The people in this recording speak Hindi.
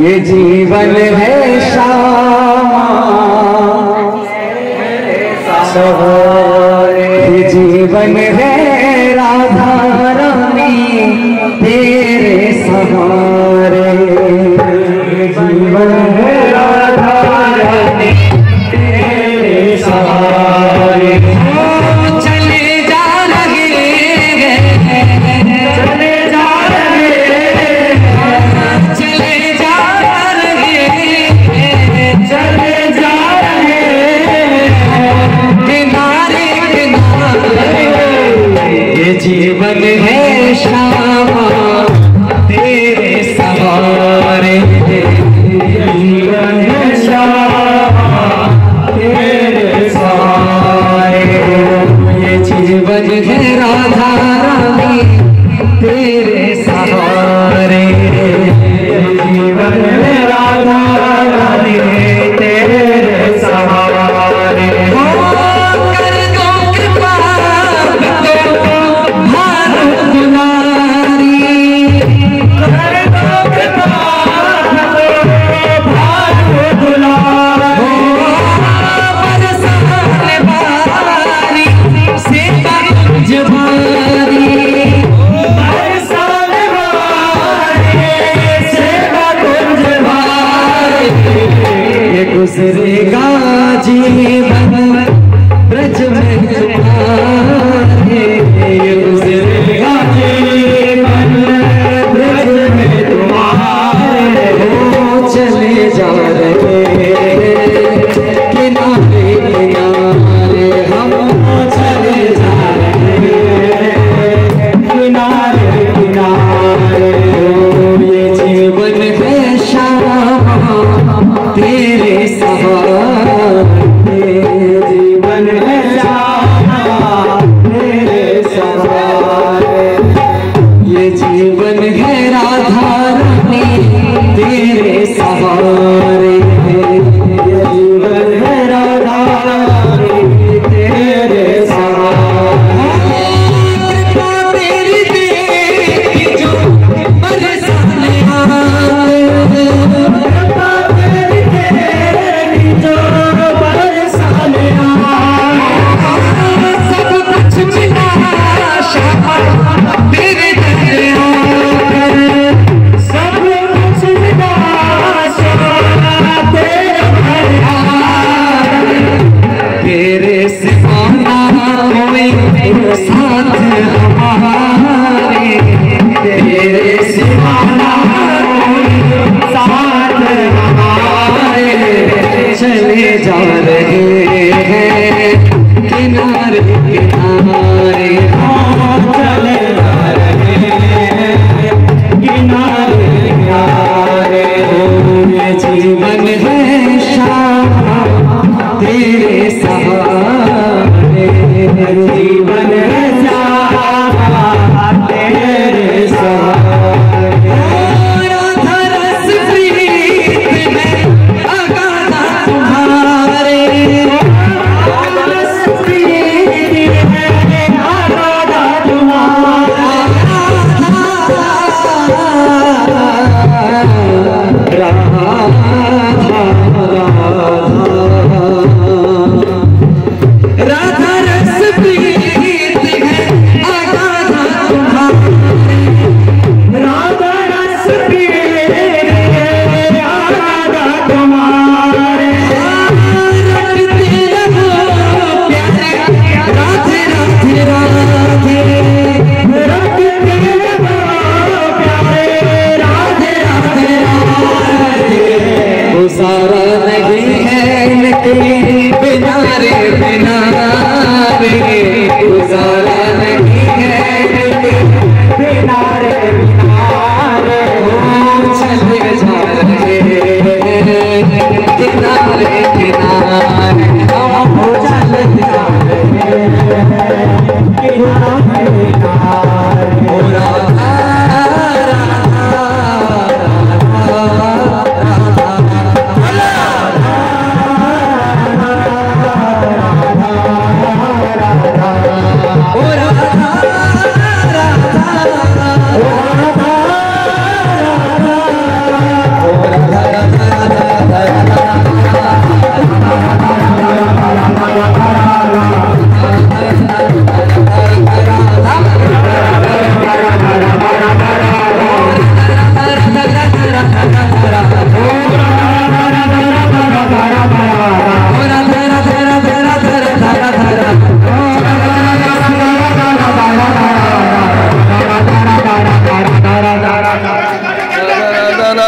ये जीवन है शामा ये जीवन है राधा रानी तेरे सहा जीवन गाजी में तेरे सहारे जीवन है जाना ये जीवन है राधा रानी तेरे सहारे। जीवन